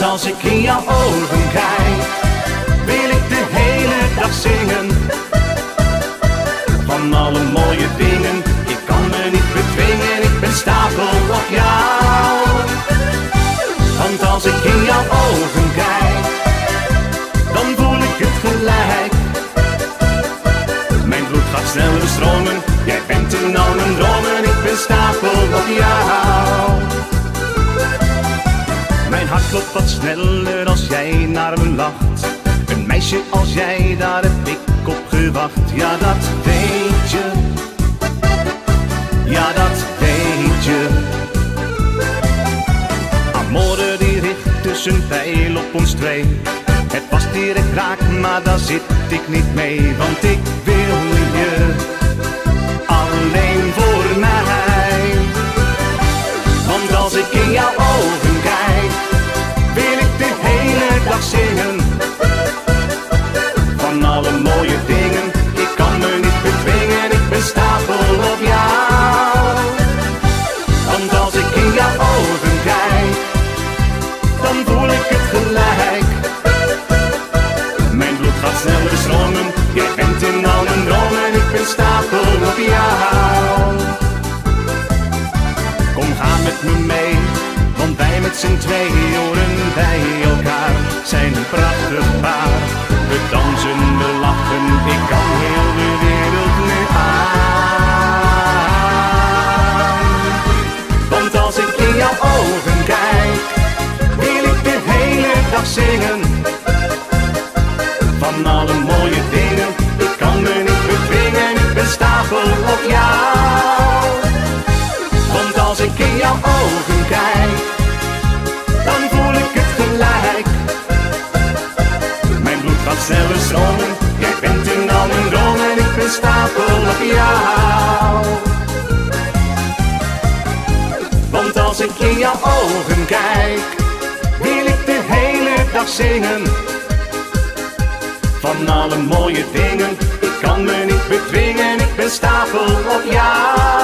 Want als ik in jouw ogen kijk, wil ik de hele dag zingen. Van alle mooie dingen, ik kan me niet bedwingen, ik ben stapel op jou. Want als ik in jouw ogen kijk, dan voel ik het gelijk. Mijn bloed gaat sneller stromen, jij bent in al mijn dromen, Klopt wat sneller als jij naar me lacht. Een meisje als jij, daar heb ik op gewacht. Ja, dat weet je. Ja, dat weet je. Amore die richt een pijl op ons twee. Het was direct raak, maar daar zit ik niet mee. Want ik wil je z'n twee horen bij elkaar. Zijn een prachtig paar, we dansen, we lachen, ik kan heel de wereld nu aan. Want als ik in jouw ogen kijk, wil ik de hele dag zingen. Van alle mooie dingen, ik kan me niet bedwingen, ik ben stapel op jou. Want als ik in jouw ogen kijk, Gaat sneller stromen, jij bent in al mijn dromen, ik ben stapel op jou. Want als ik in jouw ogen kijk, wil ik de hele dag zingen. Van alle mooie dingen, ik kan me niet bedwingen, ik ben stapel op jou.